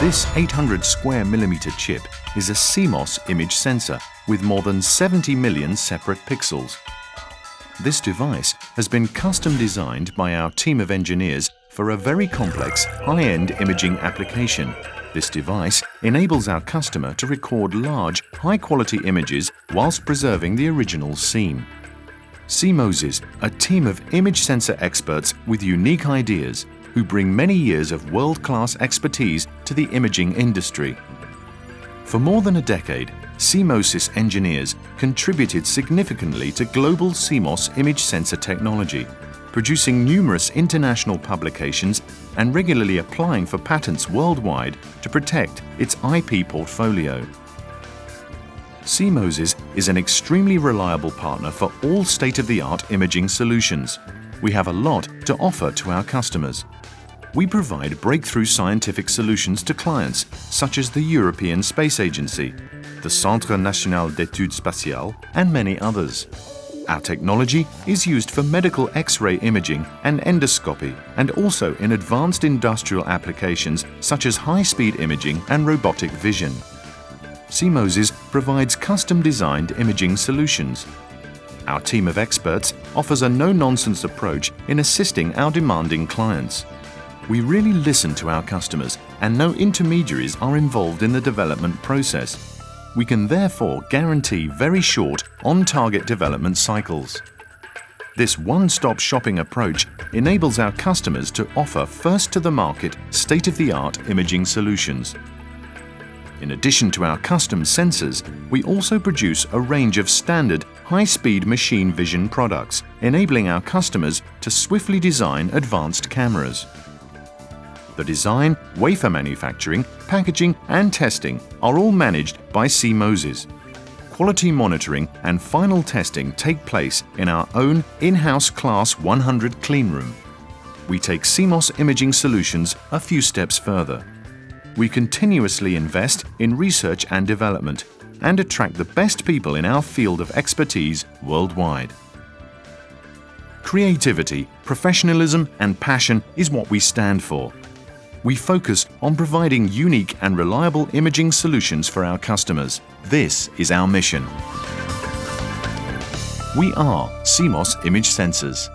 This 800 square millimeter chip is a CMOS image sensor with more than 70 million separate pixels. This device has been custom designed by our team of engineers for a very complex, high-end imaging application. This device enables our customer to record large, high-quality images whilst preserving the original scene. CMOSIS, a team of image sensor experts with unique ideas who bring many years of world-class expertise to the imaging industry. For more than a decade, CMOSIS engineers contributed significantly to global CMOS image sensor technology, producing numerous international publications and regularly applying for patents worldwide to protect its IP portfolio. CMOSIS is an extremely reliable partner for all state-of-the-art imaging solutions. We have a lot to offer to our customers we provide breakthrough scientific solutions to clients such as the European Space Agency, the Centre National d'Études Spatiales, and many others. Our technology is used for medical X-ray imaging and endoscopy, and also in advanced industrial applications such as high-speed imaging and robotic vision. CMOSIS provides custom-designed imaging solutions. Our team of experts offers a no-nonsense approach in assisting our demanding clients. We really listen to our customers and no intermediaries are involved in the development process. We can therefore guarantee very short, on-target development cycles. This one-stop shopping approach enables our customers to offer first-to-the-market, state-of-the-art imaging solutions. In addition to our custom sensors, we also produce a range of standard, high-speed machine vision products, enabling our customers to swiftly design advanced cameras. The design, wafer manufacturing, packaging and testing are all managed by CMOSIS. Quality monitoring and final testing take place in our own in-house Class 100 cleanroom. We take CMOS imaging solutions a few steps further. We continuously invest in research and development and attract the best people in our field of expertise worldwide. Creativity, professionalism and passion is what we stand for we focus on providing unique and reliable imaging solutions for our customers. This is our mission. We are CMOS Image Sensors.